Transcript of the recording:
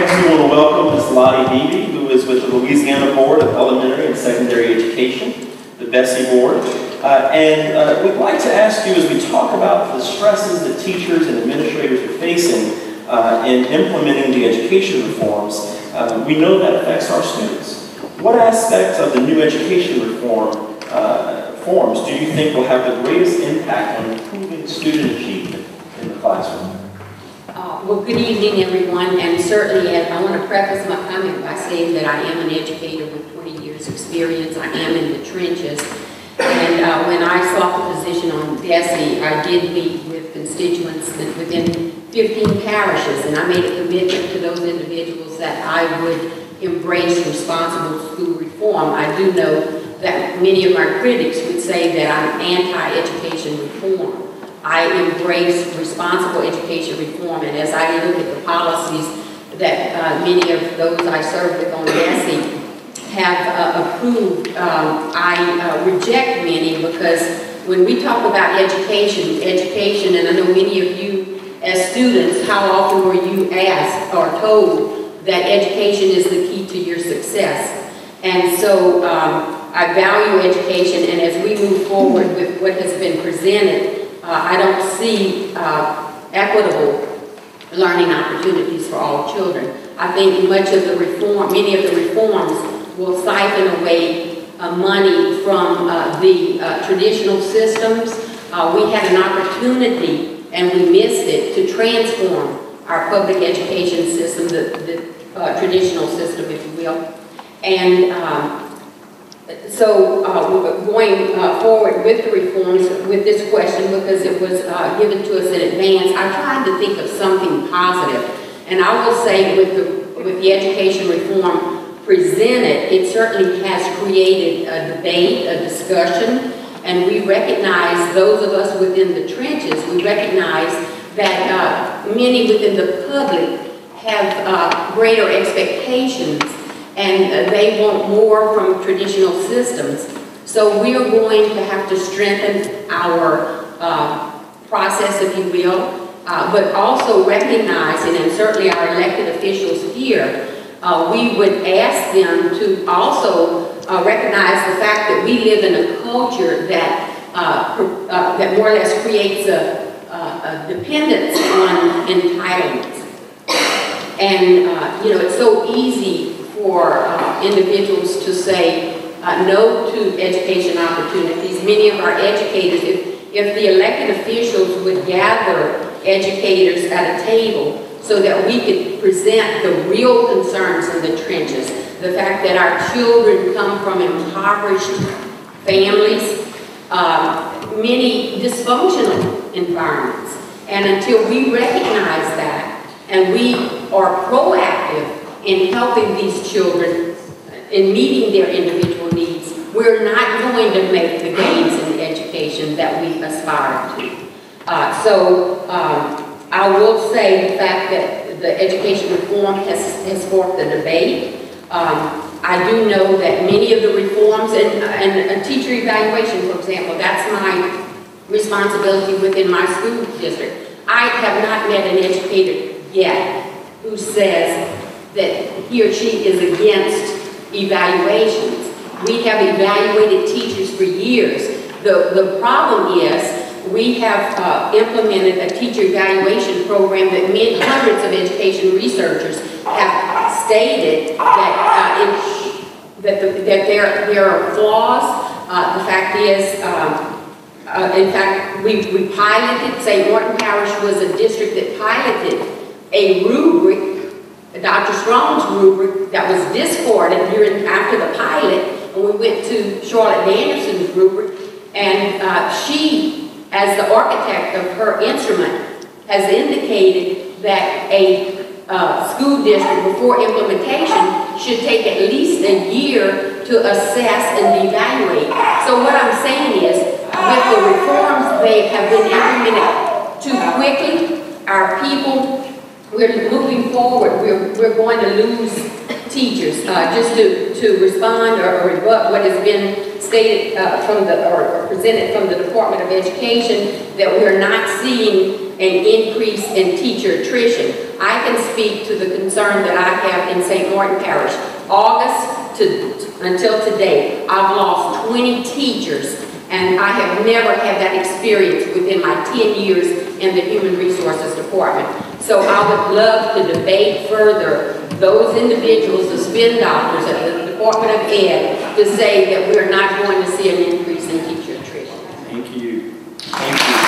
We want to welcome Ms. Lottie Beebe, who is with the Louisiana Board of Elementary and Secondary Education, the BESE Board. Uh, and uh, we'd like to ask you, as we talk about the stresses that teachers and administrators are facing uh, in implementing the education reforms, uh, we know that affects our students. What aspects of the new education reform uh, forms do you think will have the greatest impact on improving student achievement in the classroom? Well, good evening, everyone, and certainly, I want to preface my comment by saying that I am an educator with 20 years' experience. I am in the trenches. And uh, when I sought the position on BESE, I did meet with constituents within 15 parishes, and I made a commitment to those individuals that I would embrace responsible school reform. I do know that many of my critics would say that I'm anti-education reform. I embrace responsible education reform, and as I look at the policies that uh, many of those I serve with on BESE have uh, approved, um, I uh, reject many because when we talk about education, education, and I know many of you as students, how often were you asked or told that education is the key to your success? And so um, I value education, and as we move forward with what has been presented, I don't see uh, equitable learning opportunities for all children. I think much of the reform, many of the reforms will siphon away uh, money from uh, the uh, traditional systems. Uh, we had an opportunity, and we missed it, to transform our public education system, the, the uh, traditional system, if you will. And um, so uh, going uh, forward with the reforms, with this question, because it was uh, given to us in advance, I tried to think of something positive. And I will say with the, with the education reform presented, it certainly has created a debate, a discussion, and we recognize, those of us within the trenches, we recognize that uh, many within the public have uh, greater expectations and uh, they want more from traditional systems. So we are going to have to strengthen our uh, process, if you will, uh, but also recognizing, and certainly our elected officials here, uh, we would ask them to also uh, recognize the fact that we live in a culture that uh, that more or less creates a, a dependence on entitlements. And, you know, it's so easy for uh, individuals to say uh, no to education opportunities. Many of our educators, if, if the elected officials would gather educators at a table so that we could present the real concerns in the trenches, the fact that our children come from impoverished families, uh, many dysfunctional environments. And until we recognize that and we are proactive in helping these children in meeting their individual needs, we're not going to make the gains in the education that we aspire to. Uh, so um, I will say the fact that the education reform has, has sparked the debate. Um, I do know that many of the reforms, and, and teacher evaluation, for example, that's my responsibility within my school district. I have not met an educator yet who says that he or she is against evaluations. We have evaluated teachers for years. The, the problem is we have uh, implemented a teacher evaluation program that many, hundreds of education researchers have stated that, uh, that, the, that there, there are flaws. Uh, the fact is, um, uh, in fact, we, we piloted, St. Martin Parish was a district that piloted a rubric Dr. Stronge's rubric that was discarded during after the pilot, and we went to Charlotte Danielson's rubric, and uh, she, as the architect of her instrument, has indicated that a uh, school district before implementation should take at least a year to assess and evaluate. So what I'm saying is, with the reforms they have been implemented too quickly, our people we're moving forward. We're, we're going to lose teachers. Uh, just to, to respond or, or rebut what has been stated uh, from the, or, presented from the Department of Education, that we are not seeing an increase in teacher attrition. I can speak to the concern that I have in St. Martin Parish. August to, until today, I've lost 20 teachers, and I have never had that experience within my 10 years in the Human Resources Department. So I would love to debate further those individuals, the spin doctors at the Department of Ed, to say that we're not going to see an increase in teacher attrition. Thank you. Thank you.